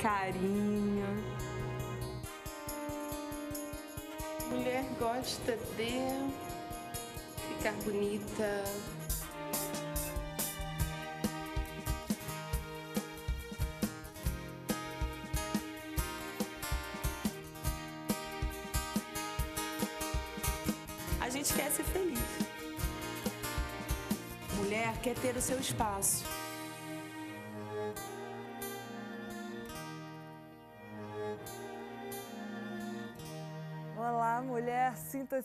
carinho. Mulher gosta de ficar bonita. A gente quer ser feliz. Mulher quer ter o seu espaço.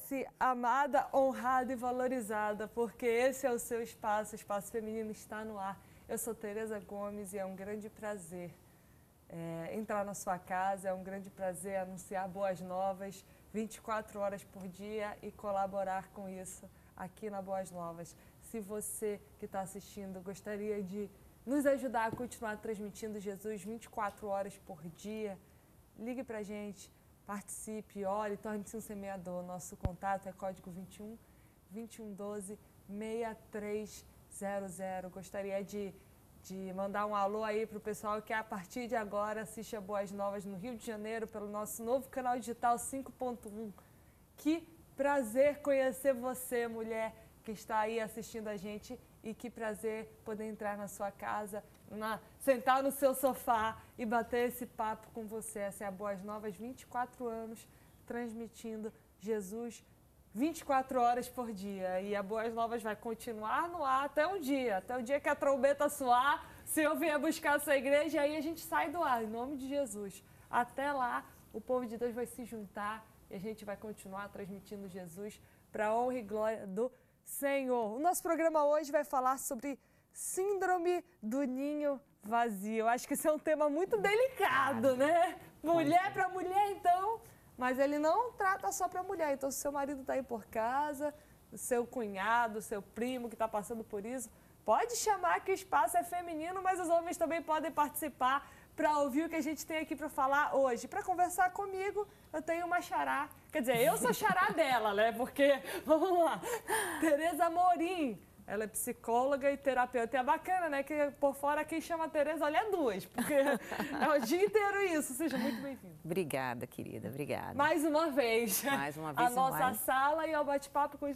Sinta-se amada, honrada e valorizada, porque esse é o seu espaço, o espaço feminino está no ar. Eu sou Tereza Gomes e é um grande prazer é, entrar na sua casa, é um grande prazer anunciar boas novas 24 horas por dia e colaborar com isso aqui na Boas Novas. Se você que está assistindo gostaria de nos ajudar a continuar transmitindo Jesus 24 horas por dia, ligue para gente participe, olhe, torne-se um semeador. Nosso contato é código 21 2112 6300. Gostaria de, de mandar um alô aí para o pessoal que a partir de agora assiste a Boas Novas no Rio de Janeiro pelo nosso novo canal digital 5.1. Que prazer conhecer você, mulher que está aí assistindo a gente e que prazer poder entrar na sua casa, na, sentar no seu sofá e bater esse papo com você. Essa é a Boas Novas, 24 anos transmitindo Jesus 24 horas por dia. E a Boas Novas vai continuar no ar até um dia, até o dia que a trombeta soar, se eu vier buscar a sua igreja, aí a gente sai do ar, em nome de Jesus. Até lá, o povo de Deus vai se juntar e a gente vai continuar transmitindo Jesus para a honra e glória do Senhor. O nosso programa hoje vai falar sobre síndrome do ninho vazio. Acho que esse é um tema muito delicado, né? Mulher para mulher, então. Mas ele não trata só para mulher. Então, se seu marido está aí por casa, seu cunhado, seu primo que está passando por isso, pode chamar que o espaço é feminino, mas os homens também podem participar para ouvir o que a gente tem aqui para falar hoje. Para conversar comigo, eu tenho uma xará. Quer dizer, eu sou xará dela, né? Porque, vamos lá, Tereza Morim. Ela é psicóloga e terapeuta. E é bacana, né? Que por fora quem chama Tereza, olha, é duas. Porque é o dia inteiro isso. Seja muito bem-vinda. Obrigada, querida. Obrigada. Mais uma vez. Mais uma vez. A nossa mais. sala e ao bate-papo com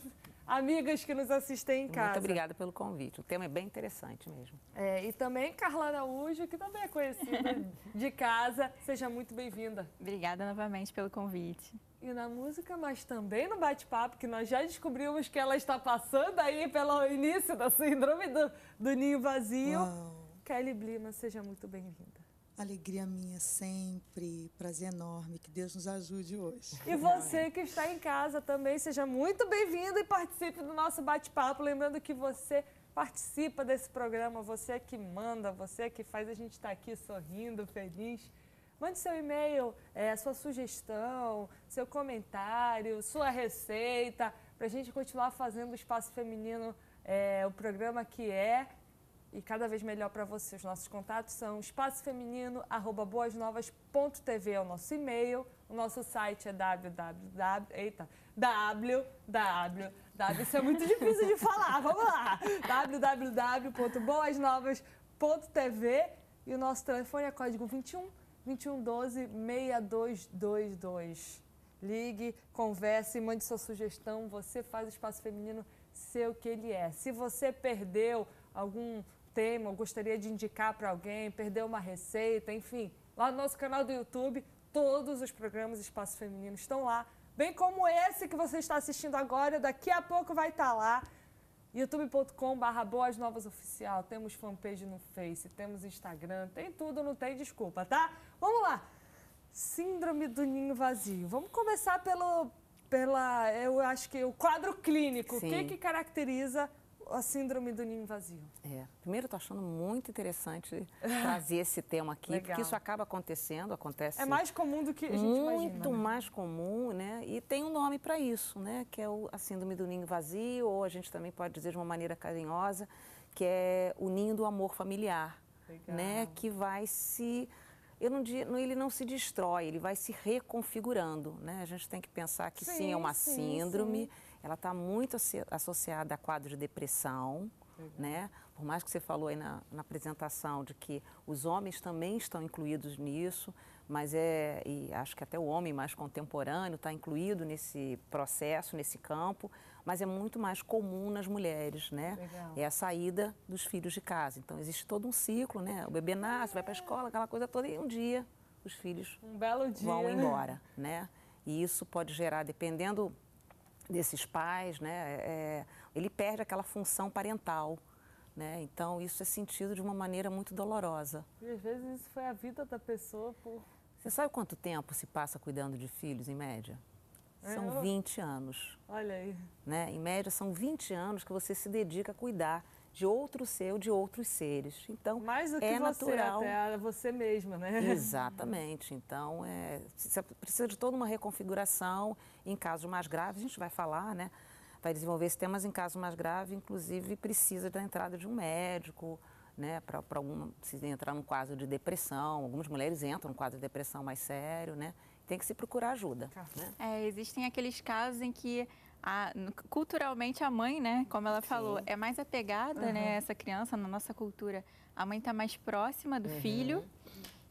amigas que nos assistem em casa. Muito obrigada pelo convite. O tema é bem interessante mesmo. É, e também Carla Araújo, que também é conhecida de casa. Seja muito bem-vinda. Obrigada novamente pelo convite. E na música, mas também no bate-papo, que nós já descobrimos que ela está passando aí pelo início da síndrome do, do ninho vazio. Uau. Kelly Blima, seja muito bem-vinda. Alegria minha sempre, prazer enorme, que Deus nos ajude hoje. E você que está em casa também, seja muito bem-vindo e participe do nosso bate-papo. Lembrando que você participa desse programa, você que manda, você que faz a gente estar aqui sorrindo, feliz. Mande seu e-mail, é, sua sugestão, seu comentário, sua receita, para a gente continuar fazendo o Espaço Feminino é, o programa que é e cada vez melhor para você. Os nossos contatos são espaçofeminino@boasnovas.tv é o nosso e-mail, o nosso site é www, eita, www, isso é muito difícil de falar, vamos lá, www.boasnovas.tv e o nosso telefone é código 21 2112 6222. Ligue, converse, mande sua sugestão, você faz o espaço feminino ser o que ele é. Se você perdeu algum tema, gostaria de indicar para alguém, perdeu uma receita, enfim, lá no nosso canal do YouTube, todos os programas Espaço Feminino estão lá, bem como esse que você está assistindo agora, daqui a pouco vai estar tá lá youtube.com.br Boas Novas Oficial, temos fanpage no Face, temos Instagram, tem tudo, não tem desculpa, tá? Vamos lá! Síndrome do ninho vazio. Vamos começar pelo, pela, eu acho que o quadro clínico. Sim. O que, que caracteriza a síndrome do ninho vazio? É, primeiro eu tô achando muito interessante trazer esse tema aqui, Legal. porque isso acaba acontecendo, acontece. É mais comum do que a gente muito imagina. Muito né? mais comum, né? E tem um nome para isso, né? Que é o, a síndrome do ninho vazio, ou a gente também pode dizer de uma maneira carinhosa, que é o ninho do amor familiar, Legal. né? Que vai se eu não, ele não se destrói, ele vai se reconfigurando, né? A gente tem que pensar que sim, sim é uma sim, síndrome, sim. Ela está muito associada a quadro de depressão, né? Por mais que você falou aí na, na, apresentação de que os homens também estão incluídos nisso, mas é, e acho que até o homem mais contemporâneo está incluído nesse processo, nesse campo, mas é muito mais comum nas mulheres, né? Legal. É a saída dos filhos de casa. Então existe todo um ciclo, né? O bebê nasce, vai para a escola, aquela coisa toda, e um dia os filhos um belo dia. vão embora, né? E isso pode gerar, dependendo desses pais, né? É, ele perde aquela função parental. Né? Então, isso é sentido de uma maneira muito dolorosa. E às vezes isso foi a vida da pessoa por. Você sabe quanto tempo se passa cuidando de filhos, em média? É, são eu... 20 anos. Olha aí. Né? Em média, são 20 anos que você se dedica a cuidar de outro ser ou de outros seres. Então, Mais do que é você, natural. Até você mesma, né? Exatamente. Então, é, precisa de toda uma reconfiguração. Em casos mais graves, a gente vai falar, né? vai desenvolver sistemas em casos mais graves, inclusive precisa da entrada de um médico, né, para alguma se entrar num quadro de depressão. Algumas mulheres entram num quadro de depressão mais sério, né? Tem que se procurar ajuda. Né? É, existem aqueles casos em que a, culturalmente a mãe, né, como ela falou, Sim. é mais apegada, uhum. né, essa criança na nossa cultura. A mãe está mais próxima do uhum. filho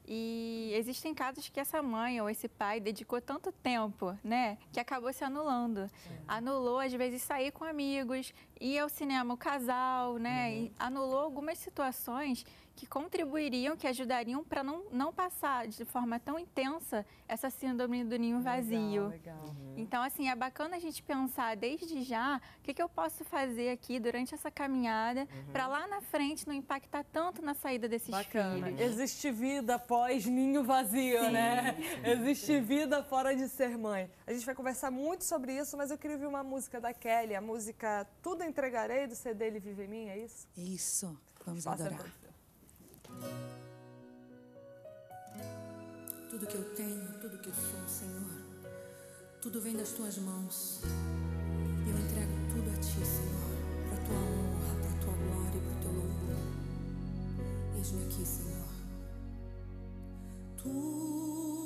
e existem casos que essa mãe ou esse pai dedicou tanto tempo, né, que acabou se anulando. Anulou, às vezes, sair com amigos, ir ao cinema o casal, né, uhum. e anulou algumas situações que contribuiriam, que ajudariam para não, não passar de forma tão intensa essa síndrome do ninho vazio. Legal, legal. Uhum. Então, assim, é bacana a gente pensar desde já o que, que eu posso fazer aqui durante essa caminhada uhum. para lá na frente não impactar tanto na saída desses bacana. filhos. Existe vida após ninho vazio, Sim. né? Existe vida fora de ser mãe. A gente vai conversar muito sobre isso, mas eu queria ouvir uma música da Kelly, a música Tudo Entregarei do CD Ele Vive em Mim, é isso? Isso, vamos Passa adorar. Tudo que eu tenho, tudo que eu sou, Senhor, tudo vem das tuas mãos. E eu entrego tudo a ti, Senhor, para tua honra, para tua glória e para teu louvor. Eis-me aqui, Senhor. Tudo,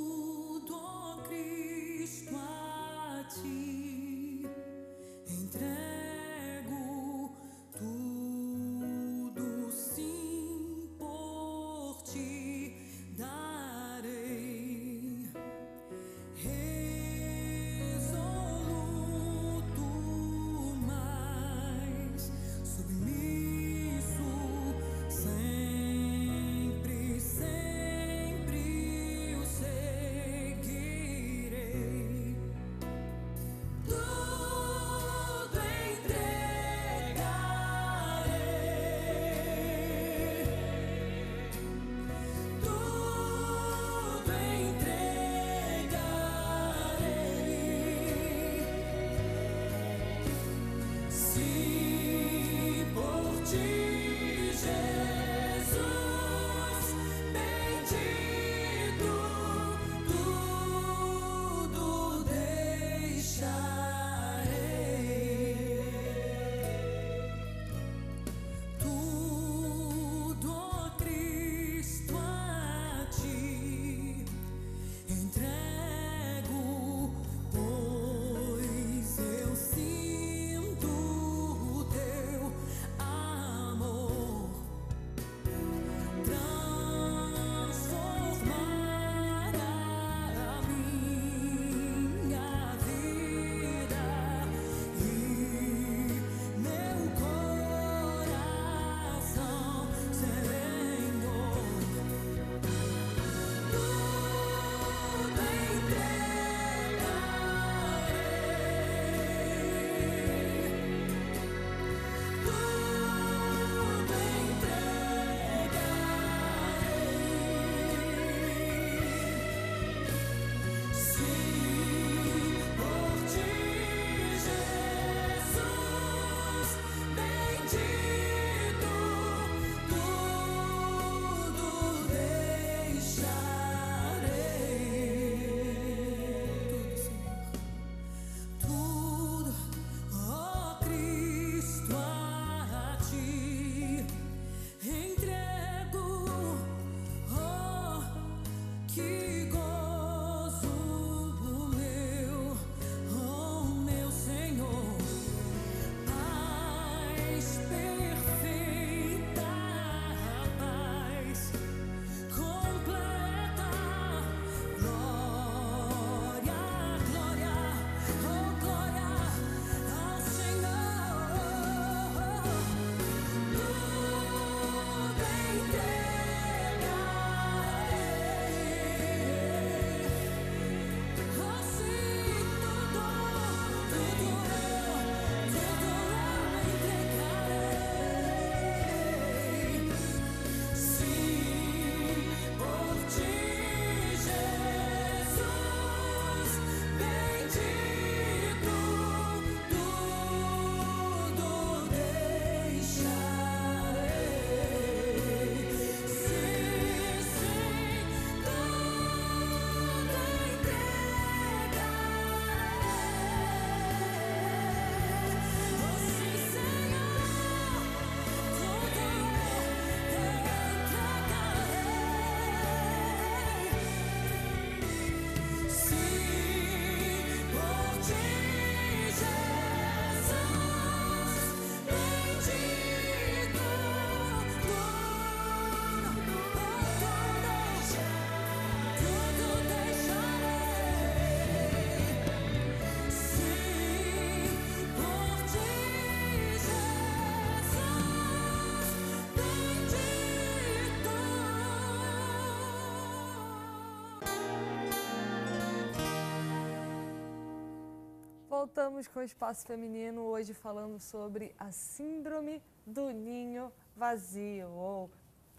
voltamos com o Espaço Feminino, hoje falando sobre a Síndrome do Ninho Vazio, ou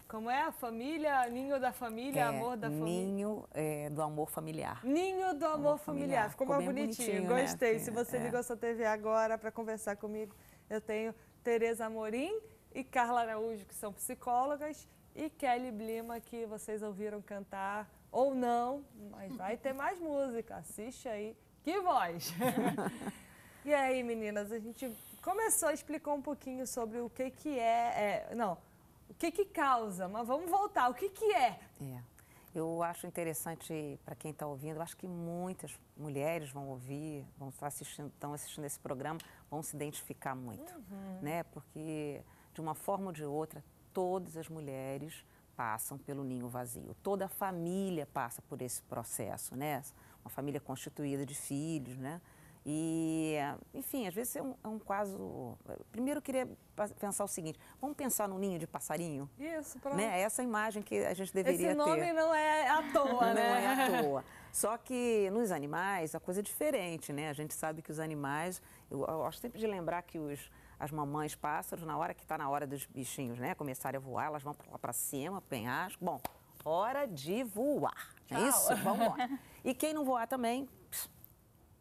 como é a família, ninho da família, É, amor da família. Ninho é, do amor familiar. Ninho do amor, Amor familiar. familiar. Ficou, Ficou mais bonitinho. bonitinho, né? Gostei. Se Sim, você é. ligou sua TV agora para conversar comigo, eu tenho Tereza Amorim e Carla Araújo, que são psicólogas, e Kelly Blima, que vocês ouviram cantar, ou não, mas vai ter mais música. Assiste aí. Que voz! e aí, meninas, a gente começou, explicou um pouquinho sobre o que, que é, é não, o que, que causa, mas vamos voltar. O que, que é? É. Eu acho interessante para quem está ouvindo, eu acho que muitas mulheres vão ouvir, vão estar assistindo, estão assistindo esse programa, vão se identificar muito, né? Porque de uma forma ou de outra, todas as mulheres passam pelo ninho vazio. Toda a família passa por esse processo, né? Uma família constituída de filhos, né? E, enfim, às vezes é um, é um caso. Primeiro eu queria pensar o seguinte: vamos pensar no ninho de passarinho? Isso, pronto. Né? Essa imagem que a gente deveria Esse nome ter. não é à toa, Não né? é à toa. Só que nos animais a coisa é diferente, né? A gente sabe que os animais, eu, eu gosto sempre de lembrar que os, as mamães pássaros, na hora que está na hora dos bichinhos, né, começarem a voar, elas vão lá para cima, penhasco. Bom, hora de voar. É Tchau. isso? Vamos embora. E quem não voar também,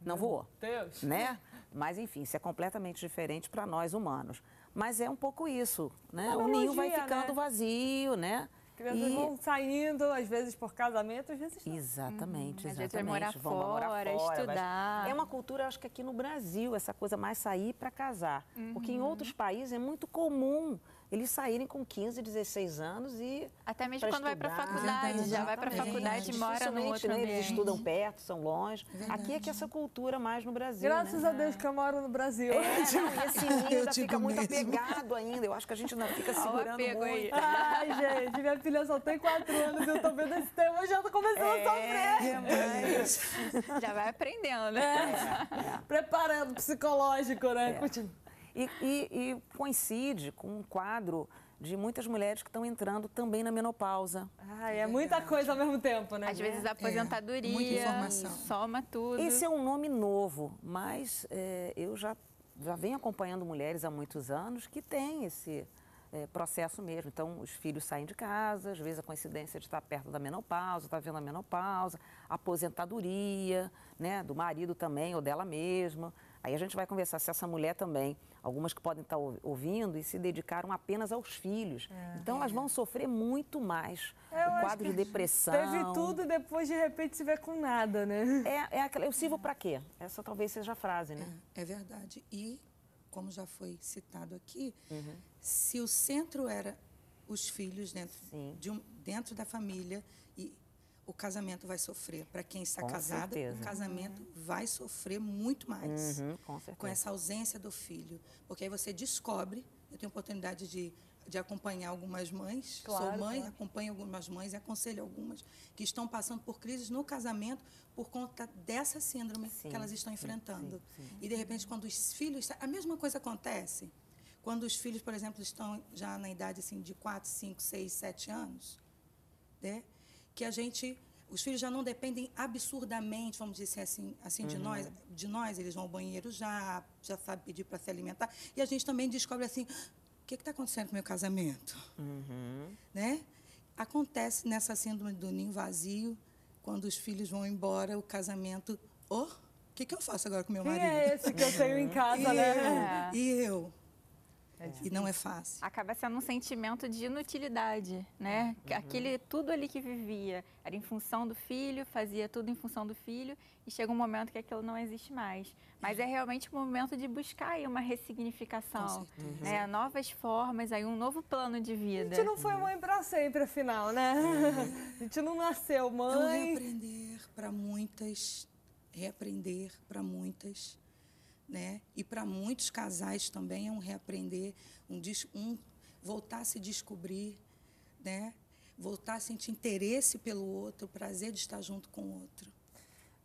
não voou Deus. né? Mas enfim, isso é completamente diferente para nós humanos. Mas é um pouco isso, né? O ninho vai Analogia, ficando né? vazio, né? Crianças E- vão saindo, às vezes por casamento, às vezes não. Exatamente, Uhum. Às exatamente. vezes vai morar Vão morar fora, fora, vai- estudar. É uma cultura, acho que aqui no Brasil, essa coisa mais sair para casar. Porque em outros países é muito comum eles saírem com 15, 16 anos e. Até mesmo quando vai para estudar. faculdade, já vai para Exatamente. faculdade e mora no outro né, Eles estudam perto, são longe. verdade. Aqui é que essa cultura mais no Brasil. Graças né? a Deus que eu moro no Brasil. É, não, esse ninho Eu ainda fica muito mesmo. apegado ainda. Eu acho que a gente ainda fica Olha segurando aí. muito. Ai, gente, minha filha só tem quatro anos e eu tô vendo esse tema e já tô começando a sofrer. É, mas... Já vai aprendendo, né? É. Preparando psicológico, né? É. Continua. E, e- e coincide com um quadro de muitas mulheres que estão entrando também na menopausa. Ai, é muita coisa ao mesmo tempo, né? Às vezes a aposentadoria, muita informação. soma tudo. Esse é um nome novo, mas é, eu já, já venho acompanhando mulheres há muitos anos que têm esse é, processo mesmo. Então, os filhos saem de casa, às vezes a coincidência de estar perto da menopausa, está vendo a menopausa, aposentadoria, né, do marido também ou dela mesma. Aí a gente vai conversar se essa mulher também, algumas que podem estar ou- ouvindo e se dedicaram apenas aos filhos. Então, elas vão sofrer muito mais. É. Eu o quadro de depressão. Teve tudo e depois de repente se vê com nada, né? É, é aquela, eu sirvo para quê? Essa talvez seja a frase, né? É, é verdade. E, como já foi citado aqui, Uhum. se o centro era os filhos dentro, de um, dentro da família, e o casamento vai sofrer. Para quem está Com casada, certeza. o casamento vai sofrer muito mais Uhum, com com essa ausência do filho. Porque aí você descobre, eu tenho oportunidade de, de acompanhar algumas mães, Claro, sou mãe, claro. acompanho algumas mães e aconselho algumas que estão passando por crises no casamento por conta dessa síndrome Sim, que elas estão enfrentando. sim, sim. E de repente quando os filhos, a mesma coisa acontece quando os filhos, por exemplo, estão já na idade assim de 4, 5, 6, 7 anos, né? Que a gente os filhos já não dependem absurdamente, vamos dizer assim, assim de nós, de nós, eles vão ao banheiro já, já sabe pedir para se alimentar. E a gente também descobre assim, o que está acontecendo com o meu casamento? Uhum. né? Acontece nessa síndrome do ninho vazio, quando os filhos vão embora, o casamento. Oh, o que, que eu faço agora com meu Quem marido? é esse que eu tenho em casa, e né? eu? E eu? E não é fácil. Acaba sendo um sentimento de inutilidade, né? Que Aquele tudo ali que vivia era em função do filho, fazia tudo em função do filho e chega um momento que aquilo não existe mais. Mas é realmente um momento de buscar aí uma ressignificação, Com certeza. né? Novas formas, aí um novo plano de A vida. gente não foi mãe pra sempre, afinal, né? A gente não nasceu É um mãe. reaprender para muitas, reaprender para muitas, né? E para muitos casais também é um reaprender, um, um voltar a se descobrir, né? Voltar a sentir interesse pelo outro, prazer de estar junto com o outro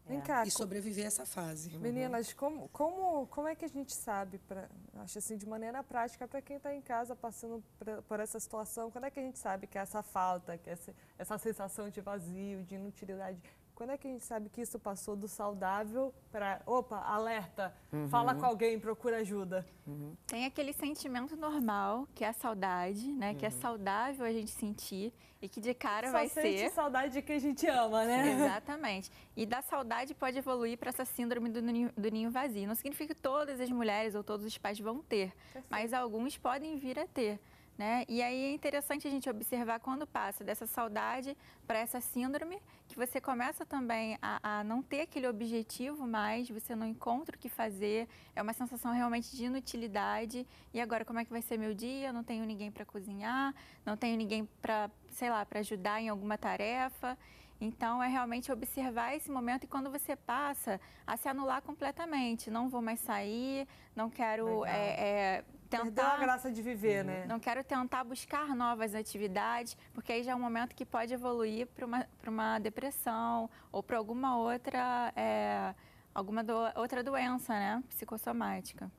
Vem cá, e sobreviver essa fase. Meninas, como, como, como é que a gente sabe, pra, acho assim, de maneira prática, para quem está em casa passando por, por essa situação, quando é que a gente sabe que é essa falta, que é essa, essa sensação de vazio, de inutilidade, Quando é que a gente sabe que isso passou do saudável para, opa, alerta, uhum. fala com alguém, procura ajuda? Uhum. Tem aquele sentimento normal, que é a saudade, né? Uhum. Que é uhum. saudável a gente sentir e que de cara Só vai sente ser... saudade de quem a gente ama, né? Exatamente. E da saudade pode evoluir para essa síndrome do ninho, do ninho, vazio. Não significa que todas as mulheres ou todos os pais vão ter, Perfeito. mas alguns podem vir a ter. Né? E aí é interessante a gente observar quando passa dessa saudade para essa síndrome, que você começa também a, a, não ter aquele objetivo mais, você não encontra o que fazer, é uma sensação realmente de inutilidade. E agora, como é que vai ser meu dia? Não tenho ninguém para cozinhar, não tenho ninguém para, sei lá, para ajudar em alguma tarefa. Então, é realmente observar esse momento e quando você passa a se anular completamente. Não vou mais sair, não quero é, é, tentar. Perdeu a graça de viver, né? Não quero tentar buscar novas atividades, porque aí já é um momento que pode evoluir para uma, uma depressão ou para alguma outra, é, alguma do, outra doença, né? Psicossomática.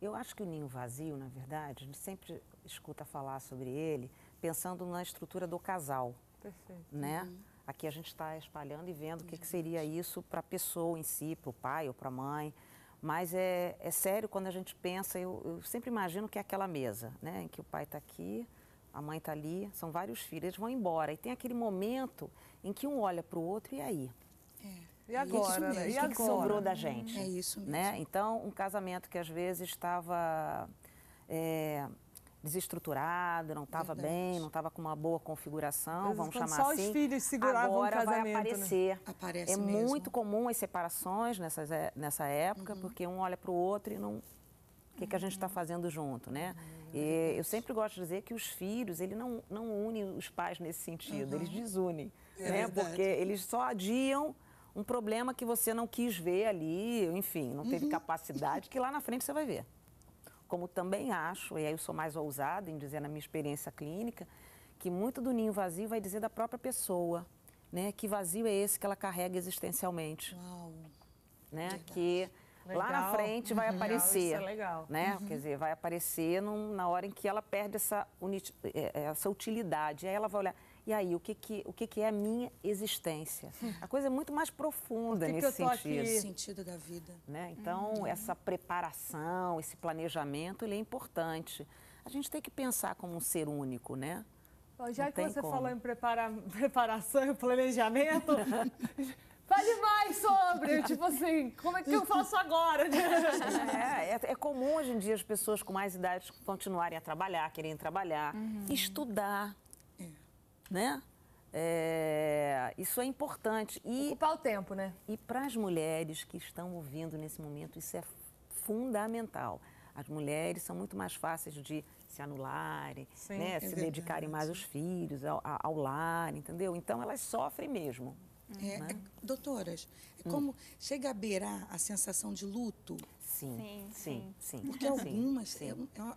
Eu acho que o ninho vazio, na verdade, a gente sempre escuta falar sobre ele pensando na estrutura do casal. Perfeito. Né? Uhum. Aqui a gente está espalhando e vendo o que, que seria isso para a pessoa em si, para o pai ou para a mãe. Mas é, é sério quando a gente pensa, eu, eu sempre imagino que é aquela mesa, né? Em que o pai está aqui, a mãe está ali, são vários filhos, eles vão embora. E tem aquele momento em que um olha para o outro e aí? É. E agora, né? E o que, que sobrou da gente? É isso mesmo. Né? Então, um casamento que às vezes estava é, desestruturado, não estava bem, não estava com uma boa configuração, Mas, vamos chamar só assim. Só os filhos seguravam Agora o casamento, vai aparecer. Né? Aparece é mesmo. muito comum as separações nessas, é, nessa época, uhum. porque um olha para o outro e não... O que, que a gente está fazendo junto, né? Uhum. E eu sempre gosto de dizer que os filhos, ele não, não unem os pais nesse sentido, uhum. eles desunem, é né? Verdade. Porque eles só adiam um problema que você não quis ver ali, enfim, não teve uhum. capacidade, que lá na frente você vai ver como também acho, e aí eu sou mais ousada em dizer na minha experiência clínica, que muito do ninho vazio vai dizer da própria pessoa, né? Que vazio é esse que ela carrega existencialmente. Uau. Né? Que legal. lá na frente vai uhum. aparecer. Isso é legal. Né? Uhum. Quer dizer, vai aparecer num, na hora em que ela perde essa, é, é, essa utilidade. Aí ela vai olhar, e aí, o que, que, o que, que é a minha existência? A coisa é muito mais profunda que nesse que eu tô sentido. Aqui? O sentido da vida. Né? Então, uhum. essa preparação, esse planejamento, ele é importante. A gente tem que pensar como um ser único, né? Bom, já Não que você como. falou em prepara... preparação e planejamento, Fale mais sobre, tipo assim, como é que eu faço agora? É, é, é, comum hoje em dia as pessoas com mais idade continuarem a trabalhar, querem trabalhar, uhum. estudar, né? É, isso é importante. E, Ocupar o tempo, né? E para as mulheres que estão ouvindo nesse momento, isso é fundamental. As mulheres são muito mais fáceis de se anularem, Sim, né? É se verdade. dedicarem mais aos filhos, ao, ao, lar, entendeu? Então elas sofrem mesmo. É, né? é, doutoras, é como hum. chega a beirar a sensação de luto? Sim, sim, sim. sim Porque algumas sim.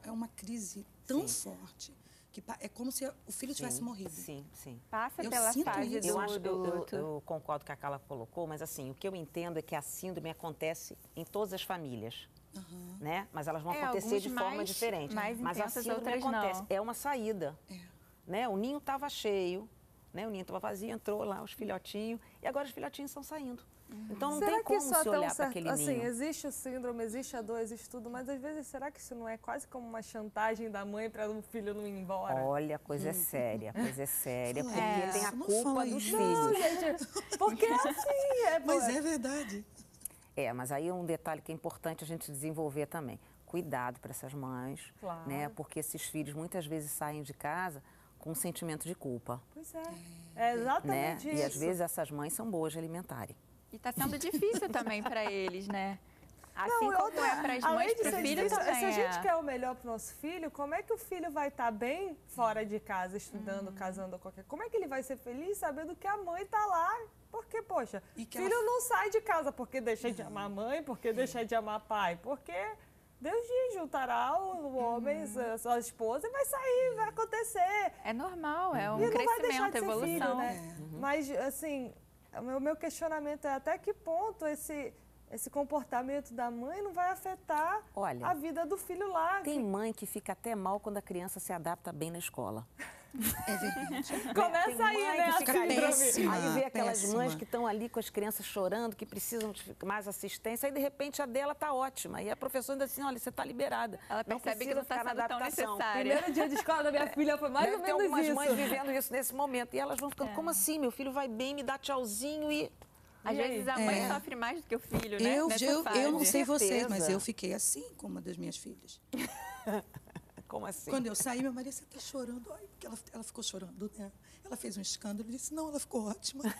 É, é, uma crise tão forte que é como se o filho sim, tivesse morrido. Sim, sim. Passa eu pela fase do, eu, acho, do eu, eu, eu, concordo com a Carla colocou, mas assim, o que eu entendo é que a síndrome acontece em todas as famílias. Uhum. Né? Mas elas vão é, acontecer de forma mais, diferente. Mais mas a síndrome acontece. Não. É uma saída. É. Né? O ninho estava cheio, né? o ninho estava vazio, entrou lá os filhotinhos, e agora os filhotinhos estão saindo. Então não será tem como se é olhar para aquele assim, ninho. existe o síndrome, existe a dor, existe tudo, mas às vezes será que isso não é quase como uma chantagem da mãe para o filho não ir embora? Olha, a coisa é hum. séria, a coisa é séria, porque é. tem a culpa dos filhos. Não, gente, porque é assim. É, mas é verdade. É, mas aí é um detalhe que é importante a gente desenvolver também. Cuidado para essas mães, claro. né? Porque esses filhos muitas vezes saem de casa com um sentimento de culpa. Pois é. É exatamente né? isso. E às vezes essas mães são boas de alimentarem. E está sendo difícil também para eles, né? Assim não, como outra, é para as mães, para o filho difícil, também Se a gente é. quer o melhor para o nosso filho, como é que o filho vai estar tá bem fora de casa, estudando, uhum. casando, qualquer Como é que ele vai ser feliz sabendo que a mãe está lá? Porque, poxa, filho ela... não sai de casa porque deixa de amar a mãe, porque deixa de amar pai, porque Deus diz, juntará o homem, uhum. sua esposa, e vai sair, vai acontecer. É normal, é um e crescimento, evolução. Filho, né? Uhum. Mas, assim, o meu questionamento é até que ponto esse, esse comportamento da mãe não vai afetar Olha, a vida do filho lá. Tem mãe que fica até mal quando a criança se adapta bem na escola. É verdade. Começa Tem aí, né? que a fica síndrome. péssima. Aí vê aquelas péssima. mães que estão ali com as crianças chorando, que precisam de mais assistência, aí de repente a dela tá ótima. E a professora ainda assim, olha, você está liberada. Ela percebe que não está sendo tão adaptação. necessária. Primeiro dia de escola da minha filha foi mais Deve ou menos algumas isso. mães vivendo isso nesse momento. E elas vão ficando, como assim? Meu filho vai bem, me dá tchauzinho e. Às vezes a mãe É. sofre mais do que o filho, né? Eu, eu, eu não sei vocês, mas eu fiquei assim com uma das minhas filhas. Como assim? Quando eu saí, meu marido, você está chorando? Ai, porque ela, ela ficou chorando, né? Ela fez um escândalo. Eu disse, não, ela ficou ótima.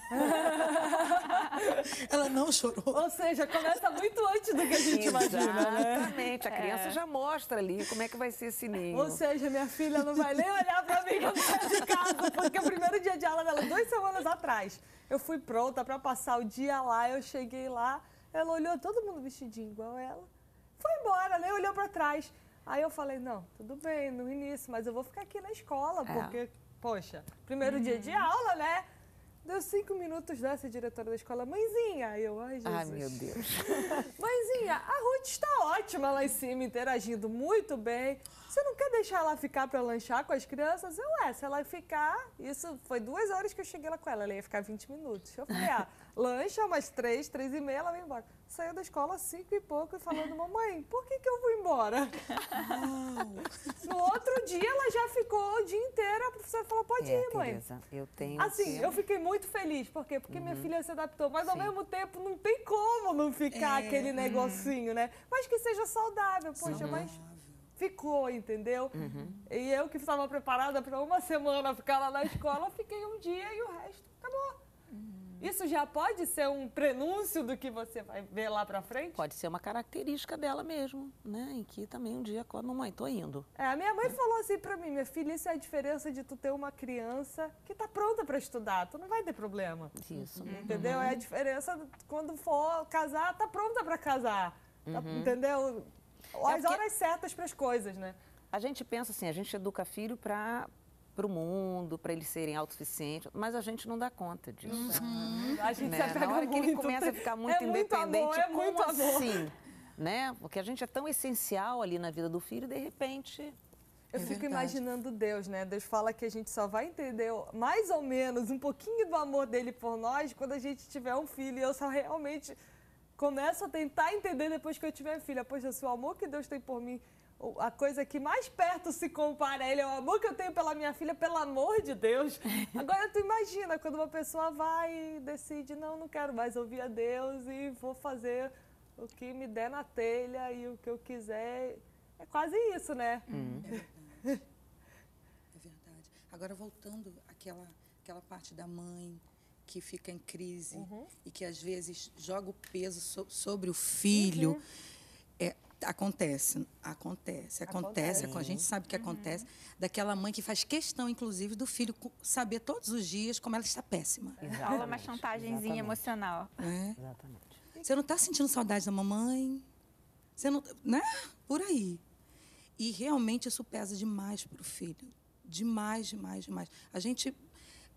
ela não chorou. Ou seja, começa muito antes do que a gente imagina, né? Exatamente. A criança já mostra ali como é que vai ser esse ninho. Ou seja, minha filha não vai nem olhar pra mim quando sai de casa, porque o primeiro dia de aula dela, duas semanas atrás, eu fui pronta pra passar o dia lá, eu cheguei lá, ela olhou, todo mundo vestidinho igual ela, foi embora, nem olhou pra trás. Aí eu falei, não, tudo bem, no início, mas eu vou ficar aqui na escola, É. porque, poxa, primeiro dia de aula, né? Deu cinco minutos dessa diretora da escola, mãezinha. Aí eu, ai, Jesus. Ai, meu Deus. Mãezinha, a Ruth está ótima lá em cima, interagindo muito bem. Você não quer deixar ela ficar para lanchar com as crianças? Eu, é, se ela ficar. Isso foi duas horas que eu cheguei lá com ela. Ela ia ficar 20 minutos. Eu falei, ah, lancha umas três, três e meia, ela vai embora. Saiu da escola às cinco e pouco e falando, mamãe, por que, que eu vou embora? No outro dia, ela já ficou o dia inteiro. A professora falou, pode É, ir, mãe. Tereza, eu tenho. Assim, que- eu fiquei muito feliz. Por quê? Porque minha filha se adaptou. Mas ao Sim. mesmo tempo não tem como não ficar aquele negocinho, né? Mas que seja saudável. Poxa, mas ficou, entendeu? E eu que estava preparada para uma semana ficar lá na escola, fiquei um dia e o resto acabou. Isso já pode ser um prenúncio do que você vai ver lá pra frente? Pode ser uma característica dela mesmo, né? Em que também um dia acorda, mamãe, tô indo. É, a minha mãe falou assim pra mim, minha filha, isso é a diferença de tu ter uma criança que tá pronta pra estudar, tu não vai ter problema. Isso. Entendeu? É a diferença do- quando for casar, tá pronta pra casar. Tá- entendeu? As porque- horas certas pras coisas, né? A gente pensa assim, a gente educa filho para o mundo, para eles serem autossuficientes, mas a gente não dá conta disso. A gente né? Na hora que ele muito. começa a ficar muito é muito independente, amor, é como muito amor. assim? Né? Porque a gente é tão essencial ali na vida do filho e de repente Eu É fico verdade. imaginando Deus, né? Deus fala que a gente só vai entender mais ou menos um pouquinho do amor dele por nós quando a gente tiver um filho. E eu só realmente começo a tentar entender depois que eu tiver filha. Poxa, se o amor que Deus tem por mim, a coisa que mais perto se compara a ele é o amor que eu tenho pela minha filha, pelo amor de Deus. Agora tu imagina quando uma pessoa vai e decide, não, não quero mais ouvir a Deus e vou fazer o que me der na telha e o que eu quiser. É quase isso, né? É verdade. Agora, voltando àquela, àquela parte da mãe que fica em crise e que às vezes joga o peso so- sobre o filho. É, acontece, acontece, acontece, A gente sabe que acontece. Daquela mãe que faz questão, inclusive, do filho saber todos os dias como ela está péssima. Rola uma chantagemzinha emocional. né? Exatamente. Você não está sentindo saudade da mamãe? Você não, né? Por aí. E realmente isso pesa demais para o filho. Demais, demais, demais. A gente,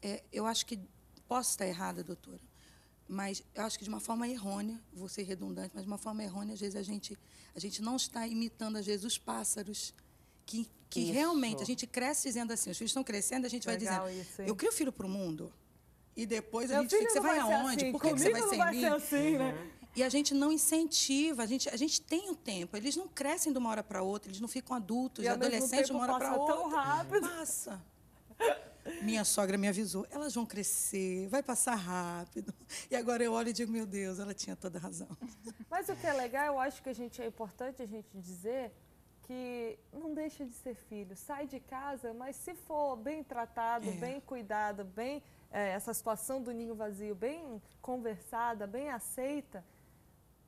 é, eu acho que, posso estar errada, doutora, mas eu acho que de uma forma errônea, vou ser redundante, mas de uma forma errônea, às vezes a gente, a gente não está imitando, às vezes, os pássaros. Que, que Isso. realmente, a gente cresce dizendo assim, os filhos estão crescendo, a gente Legal vai dizendo, isso, eu crio filho para o mundo. E depois a gente fica, você vai ser aonde? assim, Por que, que você vai sem vai mim? ser assim, né? E a gente não incentiva, a gente, a gente tem o tempo. Eles não crescem de uma hora para outra, eles não ficam adultos, E adolescentes de uma hora para passa outra. tão rápido. Passa. Minha sogra me avisou, elas vão crescer, vai passar rápido. E agora eu olho e digo, meu Deus, ela tinha toda a razão. Mas o que é legal, eu acho que a gente é importante a gente dizer que não deixa de ser filho. Sai de casa, mas se for bem tratado, É. bem cuidado, bem eh, essa situação do ninho vazio, bem conversada, bem aceita,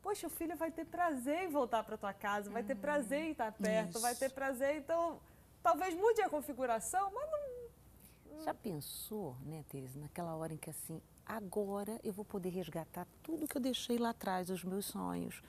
poxa, o filho vai ter prazer em voltar para tua casa, vai ter prazer em estar perto, vai ter Isso. prazer. Então, talvez mude a configuração, mas não Já pensou, né, Teresa, naquela hora em que assim, agora eu vou poder resgatar tudo que eu deixei lá atrás, os meus sonhos.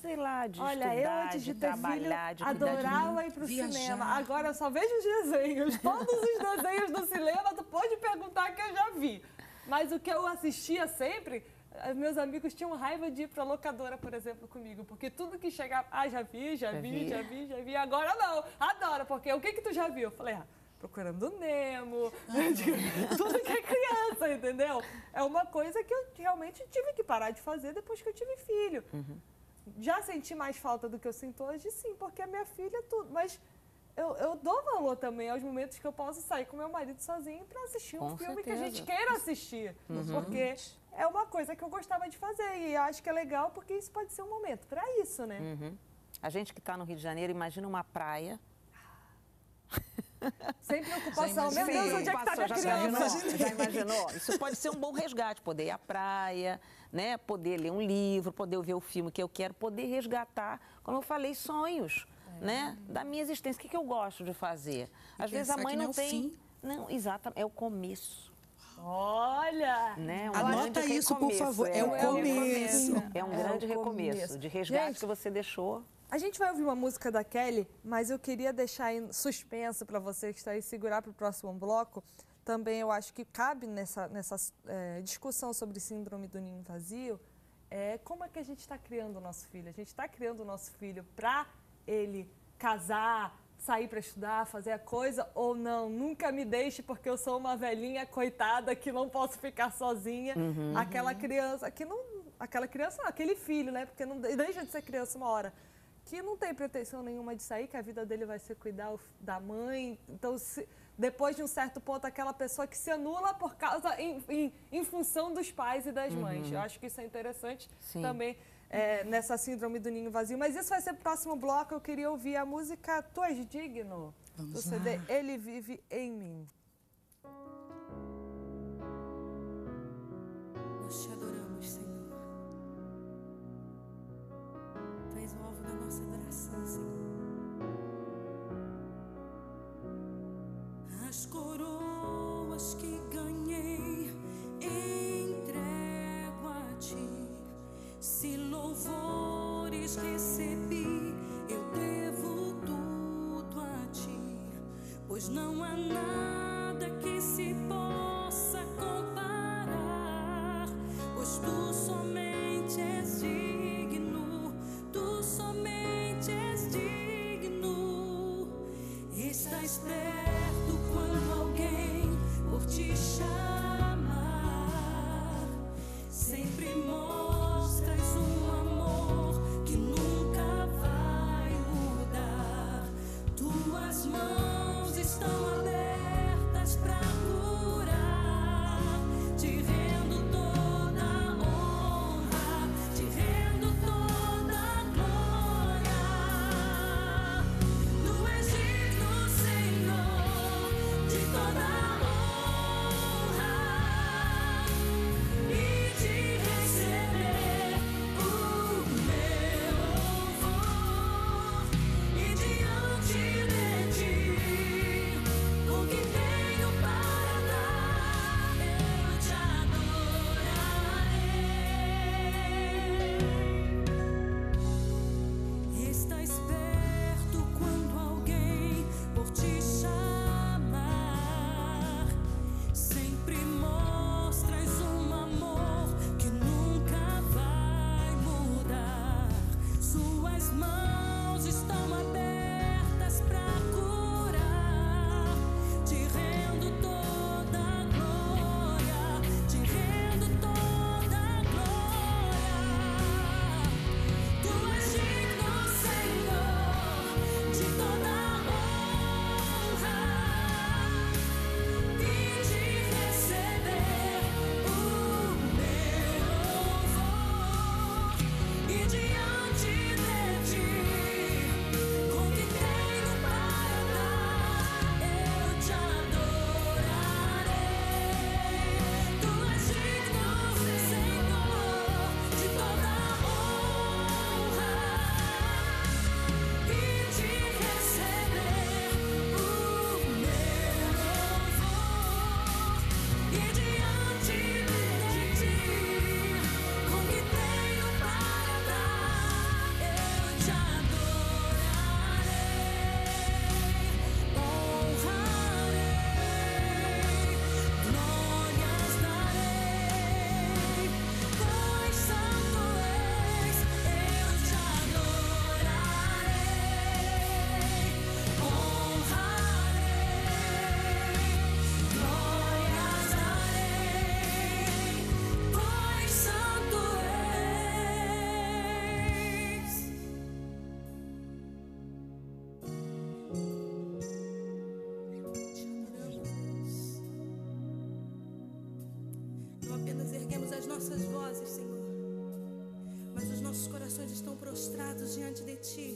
Sei lá, de Olha, estudar, eu antes de, ter trabalhar, filho, de de adorava ir pro Viajar. cinema. Agora eu só vejo os desenhos. Todos os desenhos do cinema, tu pode perguntar que eu já vi. Mas o que eu assistia sempre, eh, meus amigos tinham raiva de ir pra locadora, por exemplo, comigo. Porque tudo que chegava, ah, já vi, já, Já vi, vi. já vi, já vi. Agora não, adoro, porque o que que tu já viu? Eu falei, ah, procurando Nemo, tudo que é criança, entendeu? É uma coisa que eu realmente tive que parar de fazer depois que eu tive filho. Uhum. Já senti mais falta do que eu sinto hoje, sim, porque a minha filha é tudo. Mas eu, eu, dou valor também aos momentos que eu posso sair com meu marido sozinho para assistir um com filme certeza. que a gente queira assistir. Uhum. Porque é uma coisa que eu gostava de fazer e acho que é legal porque isso pode ser um momento para isso, né? Uhum. A gente que está no Rio de Janeiro, imagina uma praia. Sem preocupação. Meu Deus, onde é que está a criança? Já imaginou? já imaginou? Isso pode ser um bom resgate, poder ir à praia, né? poder ler um livro, poder ver o filme que eu quero, poder resgatar, como eu falei, sonhos né, da minha existência. O que, que eu gosto de fazer? Às vezes a mãe não, não é tem. Fim. Não, exatamente, é o começo. Olha! Né? Um Anota isso, recomeço. por favor. É, é o começo. É um é grande recomeço de resgate gente, que você deixou. A gente vai ouvir uma música da Kelly, mas eu queria deixar em suspenso para você que está aí, segurar para o próximo bloco. Também eu acho que cabe nessa, nessa é, discussão sobre síndrome do ninho vazio, é, como é que a gente está criando o nosso filho? A gente está criando o nosso filho para ele casar, sair para estudar, fazer a coisa ou não. Nunca me deixe porque eu sou uma velhinha coitada que não posso ficar sozinha. Uhum. Aquela criança que não, aquela criança, não, aquele filho, né? Porque não deixa de ser criança uma hora. Que não tem pretensão nenhuma de sair, que a vida dele vai ser cuidar da mãe. Então, se, depois de um certo ponto, aquela pessoa que se anula por causa, em, em, em função dos pais e das mães. Uhum. Eu acho que isso é interessante Sim. também é, nessa síndrome do ninho vazio. Mas isso vai ser o próximo bloco. Eu queria ouvir a música Tu és digno, Vamos do CD lá. Ele Vive em Mim. Nós te adoramos, Senhor. És o alvo da nossa adoração, Senhor. As coroas que ganhei entrego a ti se louvores recebi, eu devo tudo a ti, pois não há nada que se possa diante de Ti,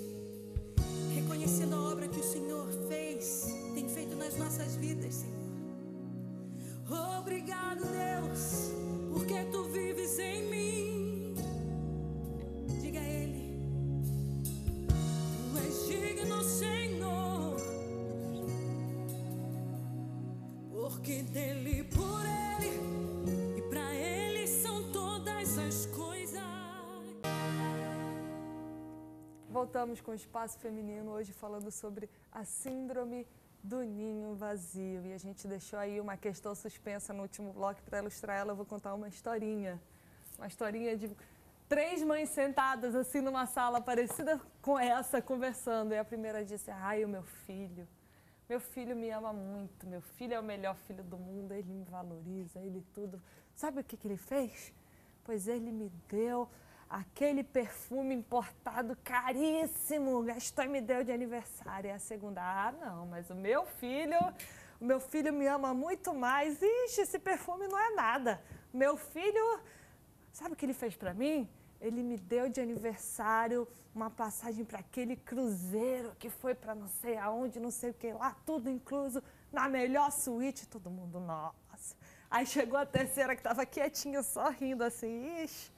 Voltamos com o Espaço Feminino hoje falando sobre a síndrome do ninho vazio. E a gente deixou aí uma questão suspensa no último bloco para ilustrar ela. Eu vou contar uma historinha. Uma historinha de três mães sentadas assim numa sala parecida com essa, conversando. E a primeira disse: Ai, o meu filho. Meu filho me ama muito. Meu filho é o melhor filho do mundo. Ele me valoriza, ele tudo. Sabe o que, que ele fez? Pois ele me deu aquele perfume importado caríssimo, gastou e me deu de aniversário. E a segunda, ah, não, mas o meu filho, o meu filho me ama muito mais. Ixi, esse perfume não é nada. Meu filho, sabe o que ele fez para mim? Ele me deu de aniversário uma passagem para aquele cruzeiro que foi para não sei aonde, não sei o que lá, tudo incluso, na melhor suíte. Todo mundo, nossa. Aí chegou a terceira que estava quietinha, só rindo assim, ixi.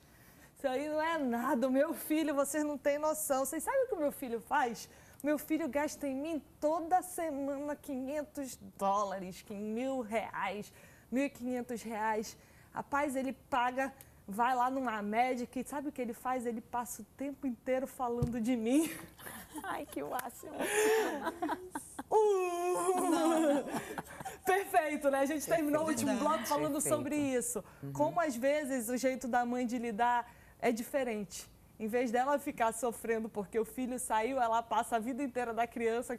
Isso aí não é nada. O meu filho, vocês não têm noção. Vocês sabem o que o meu filho faz? Meu filho gasta em mim toda semana 500 dólares, mil reais, 1.500 reais. Rapaz, ele paga, vai lá numa médica e sabe o que ele faz? Ele passa o tempo inteiro falando de mim. Ai, que máximo. Uh! Perfeito, né? A gente terminou o último bloco falando Perfeito. sobre isso. Como às vezes o jeito da mãe de lidar é diferente. Em vez dela ficar sofrendo porque o filho saiu, ela passa a vida inteira da criança,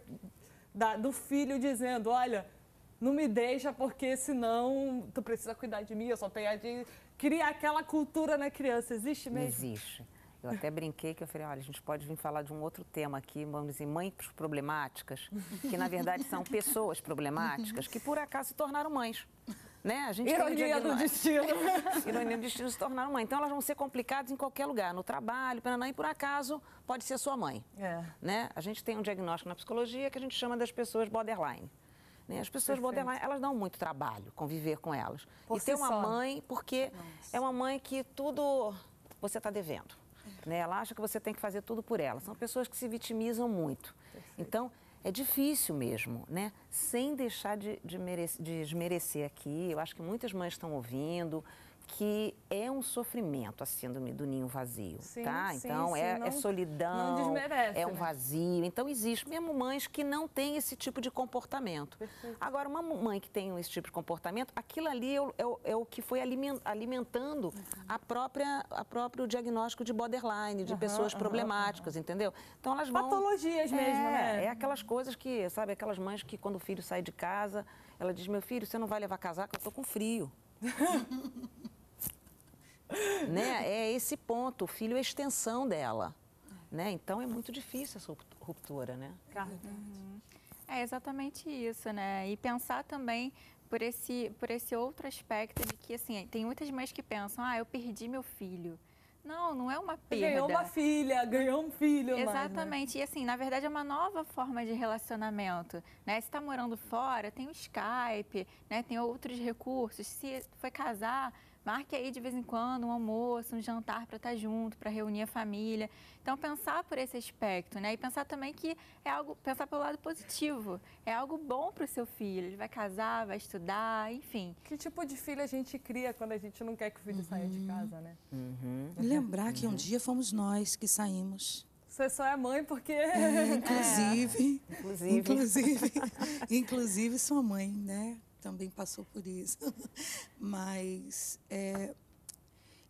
da- do filho, dizendo: Olha, não me deixa porque senão tu precisa cuidar de mim, eu só tenho a de. Criar aquela cultura na criança. Existe mesmo? Existe. Eu até brinquei que eu falei, olha, a gente pode vir falar de um outro tema aqui, vamos dizer, mães problemáticas, que na verdade são pessoas problemáticas que por acaso se tornaram mães. Né? A gente Ironia do destino. Ironia do destino se tornaram mãe. Então elas vão ser complicadas em qualquer lugar, no trabalho, pananã, e por acaso pode ser sua mãe. É. Né? A gente tem um diagnóstico na psicologia que a gente chama das pessoas borderline. Né? As pessoas Perfeito. borderline, elas dão muito trabalho conviver com elas. Por e ter si uma só. mãe, porque é uma mãe que tudo você está devendo. Né? Ela acha que você tem que fazer tudo por ela. São pessoas que se vitimizam muito. Então, é difícil mesmo, né? Sem deixar de, de, merece- de desmerecer aqui, eu acho que muitas mães estão ouvindo que é um sofrimento a síndrome do ninho vazio, Sim, tá? sim, Então, sim, é, não- é solidão, não desmerece, é um né? vazio. Então, existe mesmo mães que não têm esse tipo de comportamento. Agora, uma mãe que tem esse tipo de comportamento, aquilo ali é o, é o- é o que foi alimen- alimentando a própria, a próprio diagnóstico de borderline, de pessoas problemáticas, entendeu? Então, elas vão... Patologias mesmo, é, né? É aquelas coisas que, sabe, aquelas mães que quando o filho sai de casa, ela diz, meu filho, você não vai levar casaco, eu tô com frio. né? É esse ponto, o filho é a extensão dela. Né? Então é muito difícil essa rupt- ruptura, né? É exatamente isso, né? E pensar também por esse, por esse outro aspecto de que, assim, tem muitas mães que pensam, ah, eu perdi meu filho. Não, não é uma perda. Ganhou uma filha, ganhou um filho. mais, né? Exatamente. E assim, na verdade é uma nova forma de relacionamento, né? Se está morando fora, tem o Skype, né? Tem outros recursos. Se foi casar, marque aí de vez em quando um almoço, um jantar para estar junto, para reunir a família. Então pensar por esse aspecto, né? E pensar também que é algo, pensar pelo lado positivo. É algo bom para o seu filho. Ele vai casar, vai estudar, enfim. Que tipo de filho a gente cria quando a gente não quer que o filho saia de casa, né? E lembrar que um dia fomos nós que saímos. Você só é mãe porque. É, inclusive, Inclusive. inclusive, inclusive sua mãe, né? Também passou por isso. Mas é,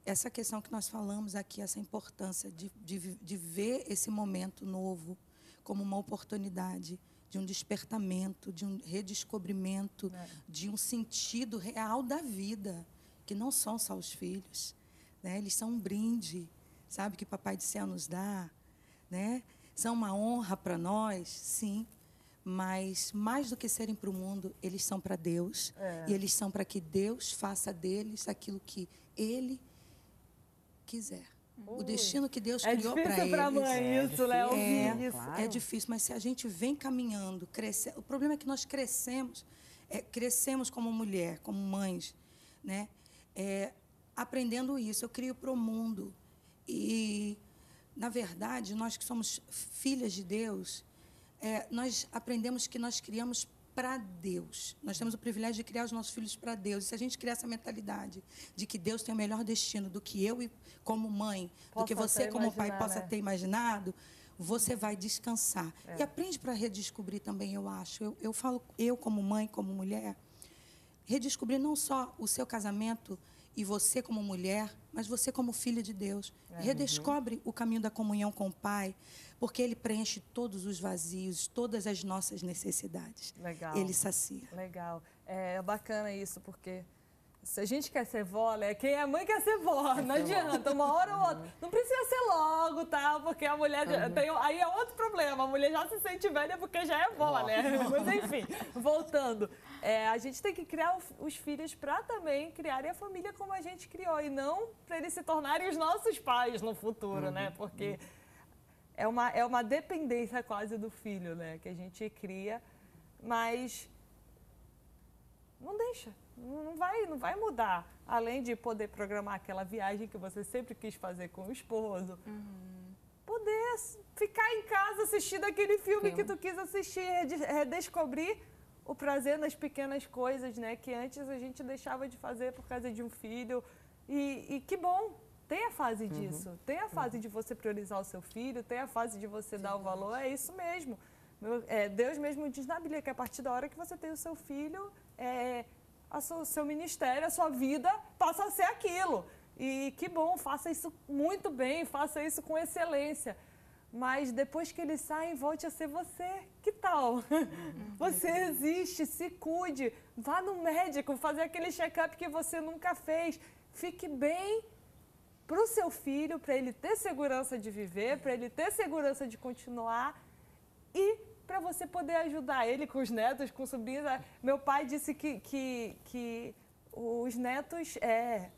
essa questão que nós falamos aqui, essa importância de, de, de ver esse momento novo como uma oportunidade de um despertamento, de um redescobrimento, de um sentido real da vida, que não são só os filhos, né? Eles são um brinde, sabe que Papai do Céu nos dá, né? São uma honra para nós, sim, mas mais do que serem para o mundo, eles são para Deus É. e eles são para que Deus faça deles aquilo que Ele quiser. O destino que Deus É criou para difícil eles. para mãe isso, né? Ouvir É, isso. é difícil, mas se a gente vem caminhando, crescendo, o problema é que nós crescemos, é, crescemos como mulher, como mães, né? É, aprendendo isso, eu crio para o mundo e, na verdade, nós que somos filhas de Deus, é, nós aprendemos que nós criamos para Deus. Nós temos o privilégio de criar os nossos filhos para Deus. E se a gente criar essa mentalidade de que Deus tem o melhor destino do que eu, como mãe, do que você, como pai, possa né? ter imaginado, você vai descansar. E aprende para redescobrir também, eu acho. Eu, eu falo, eu como mãe, como mulher, redescobrir não só o seu casamento e você como mulher, mas você como filha de Deus. Redescobre o caminho da comunhão com o Pai, porque Ele preenche todos os vazios, todas as nossas necessidades. Legal. Ele sacia. Legal. É bacana isso, porque se a gente quer ser vó, né? Quem é mãe quer ser vó. Não adianta, uma hora ou outra. Não precisa ser logo, tá? Porque a mulher já tem. Aí é outro problema. A mulher já se sente velha porque já é vó, né? Mas enfim, voltando. É, a gente tem que criar os filhos para também criarem a família como a gente criou. E não para eles se tornarem os nossos pais no futuro, né? Porque é uma, é uma dependência quase do filho, né? Que a gente cria, mas não deixa, não vai, não vai mudar. Além de poder programar aquela viagem que você sempre quis fazer com o esposo, poder s- ficar em casa assistindo aquele filme que tu quis assistir, rede- redescobrir o prazer nas pequenas coisas, né? Que antes a gente deixava de fazer por causa de um filho. E, e que bom, tem a fase disso. Tem a fase de você priorizar o seu filho, tem a fase de você dar o valor, é isso mesmo. É, Deus mesmo diz na Bíblia que a partir da hora que você tem o seu filho, é, a o seu ministério, a sua vida passa a ser aquilo. E que bom, faça isso muito bem, faça isso com excelência. Mas depois que eles saem, volte a ser você. Que tal? Você existe, se cuide, vá no médico, fazer aquele check-up que você nunca fez. Fique bem para o seu filho, para ele ter segurança de viver, para ele ter segurança de continuar e para você poder ajudar ele com os netos, com os sobrinhos. Ah, Meu pai disse que, que, que os netos é,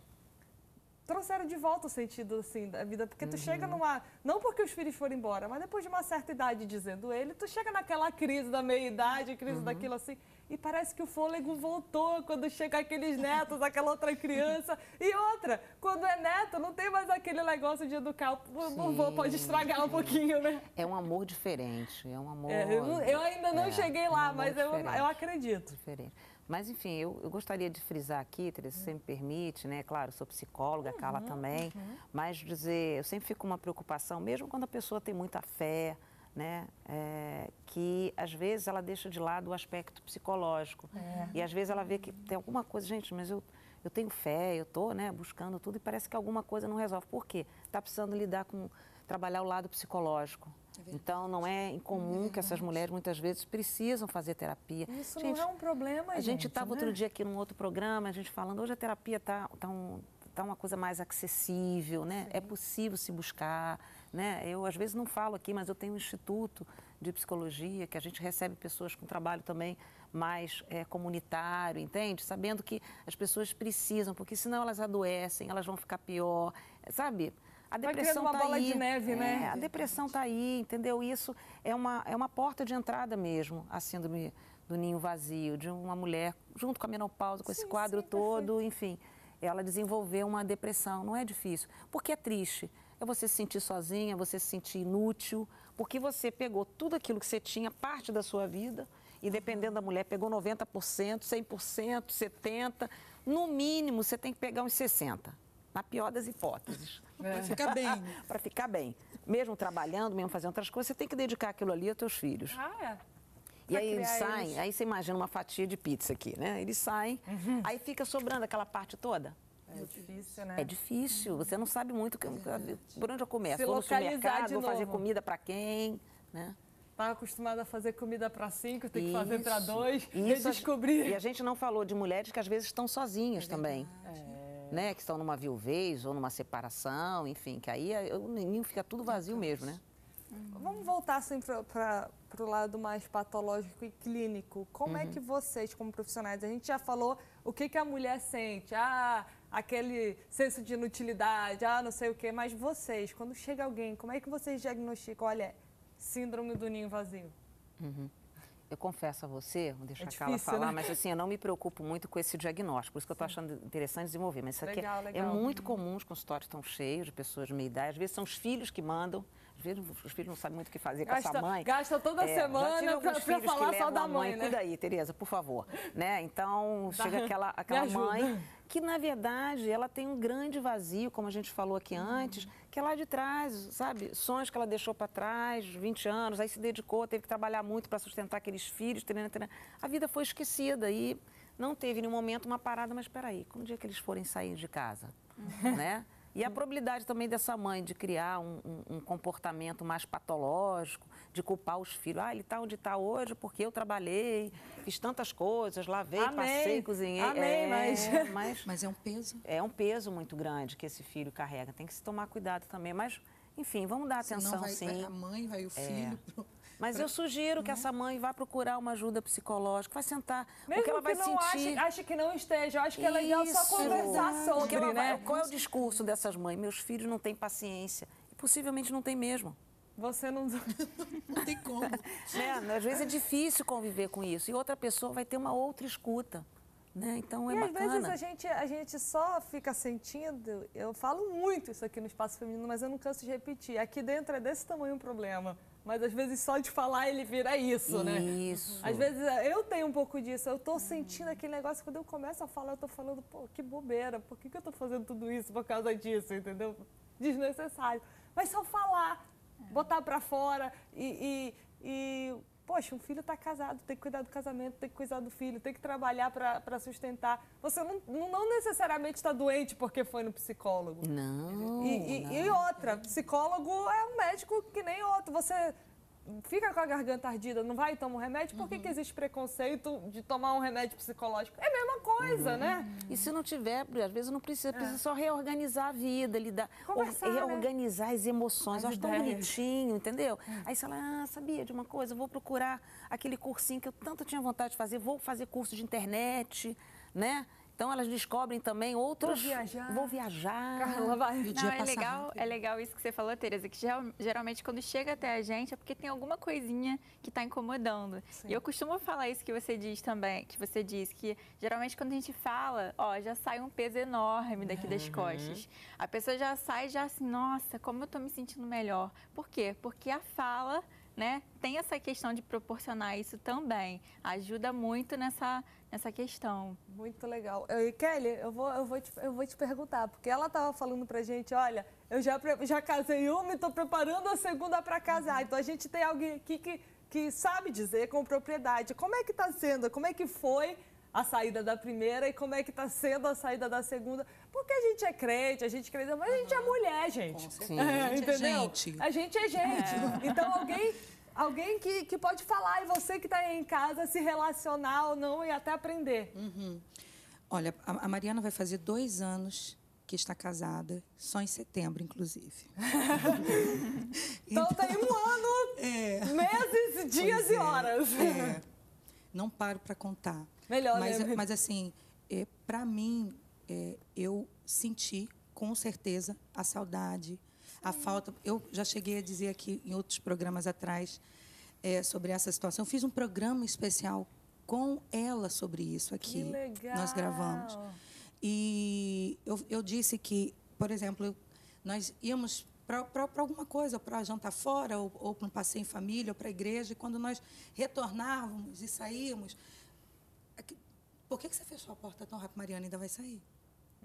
trouxeram de volta o sentido assim, da vida. Porque tu chega numa. Não porque os filhos foram embora, mas depois de uma certa idade, dizendo ele, tu chega naquela crise da meia-idade, crise daquilo assim. E parece que o fôlego voltou quando chega aqueles netos, aquela outra criança. E outra, quando é neto, não tem mais aquele negócio de educar. O vovô pode estragar um pouquinho, né? É um amor diferente, é um amor... É, eu, eu ainda não É, cheguei é um lá, amor mas eu, eu acredito. diferente. Mas, enfim, eu, eu gostaria de frisar aqui, Teresa, se você me permite, né? Claro, sou psicóloga, a Carla também, mas dizer, eu sempre fico com uma preocupação, mesmo quando a pessoa tem muita fé, né? é, que às vezes ela deixa de lado o aspecto psicológico. E às vezes ela vê que tem alguma coisa, gente, mas eu, eu tenho fé, eu estou né, buscando tudo e parece que alguma coisa não resolve. Por quê? Está precisando lidar com, trabalhar o lado psicológico. Então, não é incomum que essas mulheres muitas vezes precisam fazer terapia. Isso Gente, não é um problema, a gente estava né? outro dia aqui num outro programa, a gente falando, hoje a terapia está tá um, tá uma coisa mais acessível, né? É possível se buscar, né? Eu, às vezes, não falo aqui, mas eu tenho um instituto de psicologia que a gente recebe pessoas com trabalho também mais eh, comunitário, entende? Sabendo que as pessoas precisam, porque senão elas adoecem, elas vão ficar pior, sabe? A Vai depressão uma tá bola aí. de neve, né? É, a depressão está aí, entendeu? Isso é uma, é uma porta de entrada mesmo, a síndrome do ninho vazio, de uma mulher, junto com a menopausa, com esse Sim, quadro sim, todo, enfim, ela desenvolveu uma depressão. Não é difícil, porque é triste. É você se sentir sozinha, você se sentir inútil, porque você pegou tudo aquilo que você tinha, parte da sua vida, e dependendo da mulher, pegou 90%, 100%, 70%. No mínimo, você tem que pegar uns 60%, na pior das hipóteses Fica bem. para ficar bem. Mesmo trabalhando, mesmo fazendo outras coisas, você tem que dedicar aquilo ali aos teus filhos. Ah, é. e pra aí eles saem, eles. aí você imagina uma fatia de pizza aqui, né? Eles saem, Uhum. aí fica sobrando aquela parte toda. É difícil, né? É difícil, você não sabe muito que- por onde eu começo. Se vou no supermercado, de vou fazer comida para quem, né? Tá acostumada a fazer comida para cinco, tem que fazer para dois, Isso, redescobrir. E a gente não falou de mulheres que às vezes estão sozinhas também. Né? Que estão numa viuvez ou numa separação, enfim, que aí é- o ninho fica tudo vazio mesmo, né? Vamos voltar assim para o lado mais patológico e clínico. Como Uhum. é que vocês, como profissionais, a gente já falou o que, que a mulher sente. Ah, aquele senso de inutilidade, ah, não sei o quê, mas vocês, quando chega alguém, como é que vocês diagnosticam, olha, síndrome do ninho vazio? Uhum. Eu confesso a você, vou deixar É a Carla difícil, falar, né? mas assim, eu não me preocupo muito com esse diagnóstico, por isso que eu estou achando interessante desenvolver. Mas isso aqui Legal, é, é legal. muito comum, os consultórios estão cheios de pessoas de meia idade, às vezes são os filhos que mandam, vezes os filhos não sabem muito o que fazer com Gasta- essa mãe. gasta toda É, semana filhos que falar só da a mãe, né? Cuida aí, Tereza, por favor. Né? Então, chega aquela, aquela mãe que, na verdade, ela tem um grande vazio, como a gente falou aqui antes, que é lá de trás, sabe? Sonhos que ela deixou para trás, 20 anos, aí se dedicou, teve que trabalhar muito para sustentar aqueles filhos, tarana, tarana. a vida foi esquecida e não teve em nenhum momento uma parada, mas espera aí, quando dia que eles forem sair de casa, né? E a probabilidade também dessa mãe de criar um, um- um comportamento mais patológico, de culpar os filhos. Ah, ele está onde está hoje porque eu trabalhei, fiz tantas coisas, lavei, Amém. passei, cozinhei. Amém, É, mas- mas Mas é um peso. é um peso muito grande que esse filho carrega. Tem que se tomar cuidado também. Mas, enfim, vamos dar Senão atenção, vai, sim. vai a mãe, vai o filho. pro- Mas eu sugiro que essa mãe vá procurar uma ajuda psicológica, vai sentar, Mesmo porque ela vai que não sentir... ache, ache que não esteja, eu acho que é legal só Isso. conversar Porque sobre, vai- né? Qual é o discurso dessas mães? Meus filhos não têm paciência. E possivelmente não tem mesmo. Você não... Não tem como. Né? Às vezes é difícil conviver com isso. E outra pessoa vai ter uma outra escuta. Né? Então é e às bacana. vezes a gente, a gente só fica sentindo, eu falo muito isso aqui no Espaço Feminino, mas eu não canso de repetir. Aqui dentro é desse tamanho o problema. Mas às vezes só de falar ele vira isso, né? Isso. Às vezes eu tenho um pouco disso, eu tô sentindo aquele negócio, quando eu começo a falar, eu tô falando, pô, que bobeira, por que, que eu tô fazendo tudo isso por causa disso, entendeu? Desnecessário. Mas só falar, botar pra fora e, e, e, poxa, um filho tá casado, tem que cuidar do casamento, tem que cuidar do filho, tem que trabalhar pra sustentar. Você não, não não necessariamente está doente porque foi no psicólogo. Não. E, e- não. e outra, psicólogo é um médico que nem outro. Você fica com a garganta ardida, não vai e toma um remédio? Por que, que existe preconceito de tomar um remédio psicológico? É a mesma coisa, né? E se não tiver, às vezes não precisa, precisa só reorganizar a vida, lidar, Conversar, né? reorganizar as emoções. As Eu acho tão ideias. bonitinho, entendeu? Aí você fala, ah, sabia de uma coisa, vou procurar aquele cursinho que eu tanto tinha vontade de fazer, vou fazer curso de internet, né? Então elas descobrem também outros. Vou viajar. Vou viajar. Carla vai. Não, dia é legal, rápido. é legal isso que você falou, Tereza, que geral- geralmente quando chega até a gente é porque tem alguma coisinha que está incomodando. E eu costumo falar isso que você diz também, que você diz que geralmente quando a gente fala, ó, já sai um peso enorme daqui das costas. A pessoa já sai já assim, nossa, como eu tô me sentindo melhor. Por quê? Porque a fala, né, tem essa questão de proporcionar isso também. Ajuda muito nessa, nessa questão. Muito legal. Eu, e Kelly, eu vou, eu, vou te, eu vou te perguntar, porque ela estava falando pra gente, olha, eu já, já casei uma e estou preparando a segunda para casar. Então a gente tem alguém aqui que, que sabe dizer com propriedade como é que está sendo, como é que foi a saída da primeira e como é que está sendo a saída da segunda. Porque a gente é crente, a gente crente, mas a gente é mulher, gente. Sim. É, A gente é gente. A gente é gente. Então alguém, alguém que, que pode falar e você que está aí em casa se relacionar ou não e até aprender. Olha, a, Mariana vai fazer dois anos que está casada, só em setembro, inclusive. Então tem um ano, É. meses, dias e é, horas. é. Não paro para contar. Melhor, mas, né? mas assim, é, para mim, é, eu senti com certeza a saudade, a falta. Eu já cheguei a dizer aqui em outros programas atrás é, sobre essa situação. Eu fiz um programa especial com ela sobre isso aqui. Que legal. Nós gravamos. E eu, eu disse que, por exemplo, eu- nós íamos para alguma coisa, para jantar fora, ou, ou para um passeio em família, ou para a igreja, e quando nós retornávamos e saímos. Por que, que você fechou a porta tão rápido, Mariana? Ainda vai sair?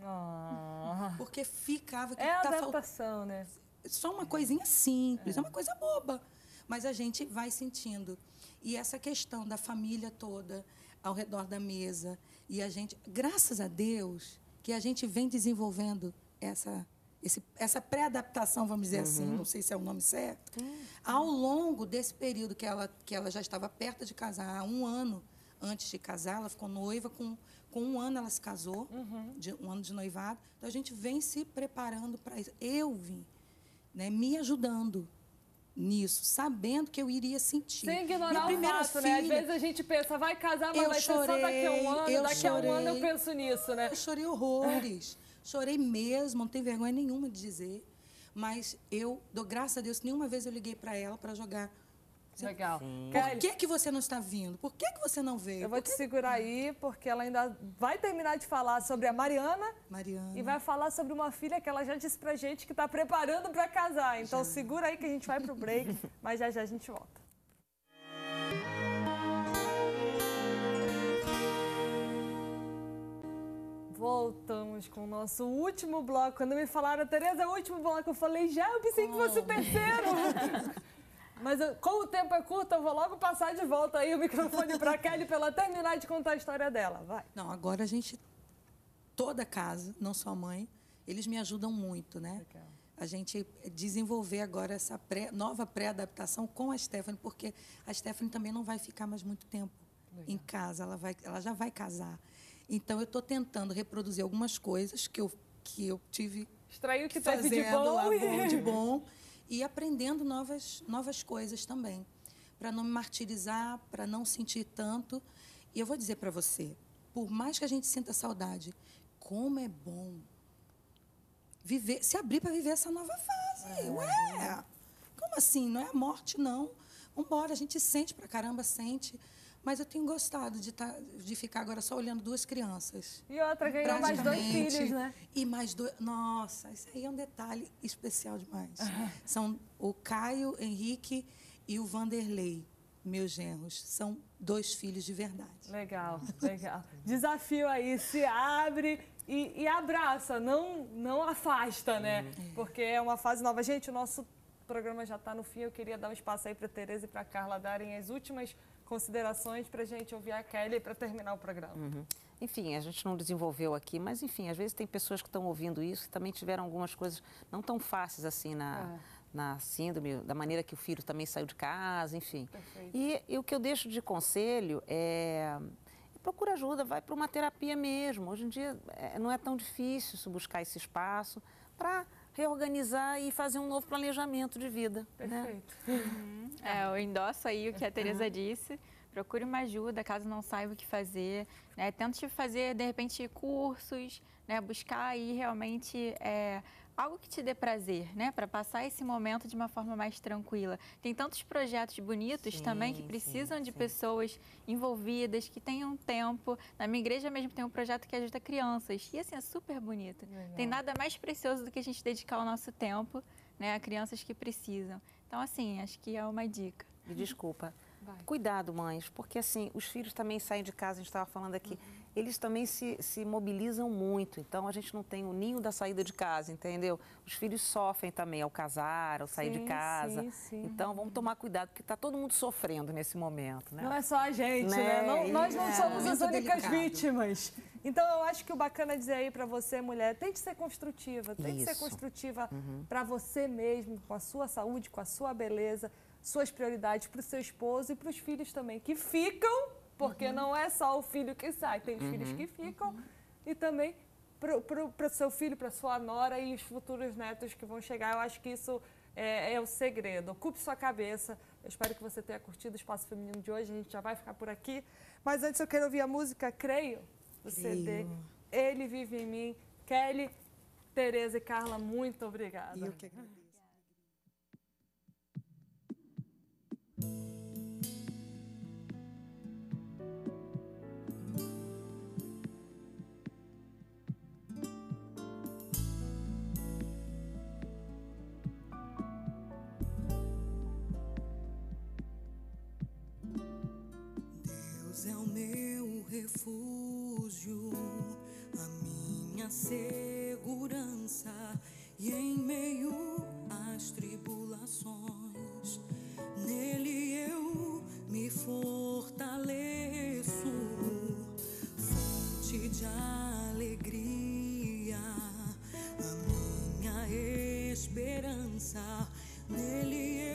Ah. Porque ficava que É a tá fal- adaptação, né? só uma coisinha simples, é. uma coisa boba. Mas a gente vai sentindo. E essa questão da família toda ao redor da mesa. E a gente, graças a Deus, que a gente vem desenvolvendo essa, esse, essa pré-adaptação, vamos dizer assim, não sei se é o nome certo, ao longo desse período que ela, que ela já estava perto de casar, há um ano antes de casar, ela ficou noiva, com, com um ano ela se casou, de, um ano de noivado. Então a gente vem se preparando para isso. Eu vim né, me ajudando nisso, sabendo que eu iria sentir. Sem Minha ignorar o primeira fato, né? Às filha, vezes a gente pensa, vai casar, mas vai ser só daqui a um chorei, ano, eu daqui a um ano eu chorei. penso nisso, né? Eu chorei horrores. Chorei mesmo, não tenho vergonha nenhuma de dizer. Mas eu dou graças a Deus, nenhuma vez eu liguei para ela para jogar. Legal. Por que, que você não está vindo? Por que, que você não veio? Eu vou te segurar aí, porque ela ainda vai terminar de falar sobre a Mariana Mariana. e vai falar sobre uma filha que ela já disse pra gente que tá preparando para casar. Então segura aí que a gente vai pro break, mas já já a gente volta. Voltamos com o nosso último bloco. Quando me falaram, Tereza, é o último bloco, eu falei, já, eu pensei que fosse o terceiro. Mas eu- como o tempo é curto, eu vou logo passar de volta aí o microfone para Kelly para ela terminar de contar a história dela. Vai. Não, agora a gente, toda casa, não só a mãe, eles me ajudam muito, né? A gente desenvolver agora essa pré- nova pré-adaptação com a Stephanie, porque a Stephanie também não vai ficar mais muito tempo em casa, ela, vai, ela já vai casar. Então, eu estou tentando reproduzir algumas coisas que eu, que eu tive Extraiu o que teve fazendo de bom. lá bom, de bom e aprendendo novas, novas coisas também, para não me martirizar, para não sentir tanto. E eu vou dizer para você, por mais que a gente sinta saudade, como é bom viver, se abrir para viver essa nova fase. Ué, como assim? Não é a morte, não. Vambora, a gente sente pra caramba, sente. Mas eu tenho gostado de, tá, de ficar agora só olhando duas crianças. E outra ganhou mais dois filhos, né? E mais dois. Nossa, isso aí é um detalhe especial demais. São o Caio Henrique e o Vanderlei, meus genros. São dois filhos de verdade. Legal, legal. Desafio aí, se abre e, e abraça, não, não afasta, né? Porque é uma fase nova. Gente, o nosso programa já está no fim. Eu queria dar um espaço aí para Tereza e para Carla darem as últimas considerações para a gente ouvir a Kelly para terminar o programa. Uhum. Enfim, a gente não desenvolveu aqui, mas enfim, às vezes tem pessoas que estão ouvindo isso que também tiveram algumas coisas não tão fáceis assim na, na síndrome, da maneira que o filho também saiu de casa, enfim. Perfeito. E, e o que eu deixo de conselho é procura ajuda, vai para uma terapia mesmo. Hoje em dia é, não é tão difícil se buscar esse espaço para reorganizar e fazer um novo planejamento de vida. né? Perfeito. É, eu endosso aí o que a Tereza disse. Procure uma ajuda caso não saiba o que fazer. Né? Tente fazer, de repente, cursos, né? buscar aí realmente é, algo que te dê prazer, né? Para passar esse momento de uma forma mais tranquila. Tem tantos projetos bonitos Sim, também que sim, precisam de sim. pessoas envolvidas, que tenham tempo. Na minha igreja mesmo tem um projeto que ajuda crianças. E assim, é super bonito. Tem nada mais precioso do que a gente dedicar o nosso tempo né, a crianças que precisam. Então, assim, acho que é uma dica. Me desculpa. Vai. Cuidado, mães, porque assim, os filhos também saem de casa, a gente estava falando aqui, Uhum. Eles também se, se mobilizam muito, então a gente não tem o ninho da saída de casa, entendeu? Os filhos sofrem também ao casar, ao sair Sim, de casa. sim, sim. Então vamos tomar cuidado, porque está todo mundo sofrendo nesse momento, né? Não é só a gente, né? Né? Não- nós não É. somos as únicas delicado. vítimas. Então, eu acho que o bacana é dizer aí pra você, mulher, tente ser construtiva. Tente ser Isso. construtiva pra você mesmo, com a sua saúde, com a sua beleza, suas prioridades pro seu esposo e pros filhos também, que ficam, porque não é só o filho que sai, tem os filhos que ficam e também pro, pro seu filho, pra sua nora e os futuros netos que vão chegar. Eu acho que isso é, é o segredo. Ocupe sua cabeça. Eu espero que você tenha curtido o Espaço Feminino de hoje. A gente já vai ficar por aqui. Mas antes eu quero ouvir a música Creio, do CD. Ele Vive em Mim. Kelly, Tereza e Carla, muito obrigada. E eu que agradeço. Refúgio, a minha segurança, e em meio às tribulações, nele eu me fortaleço, fonte de alegria, a minha esperança, nele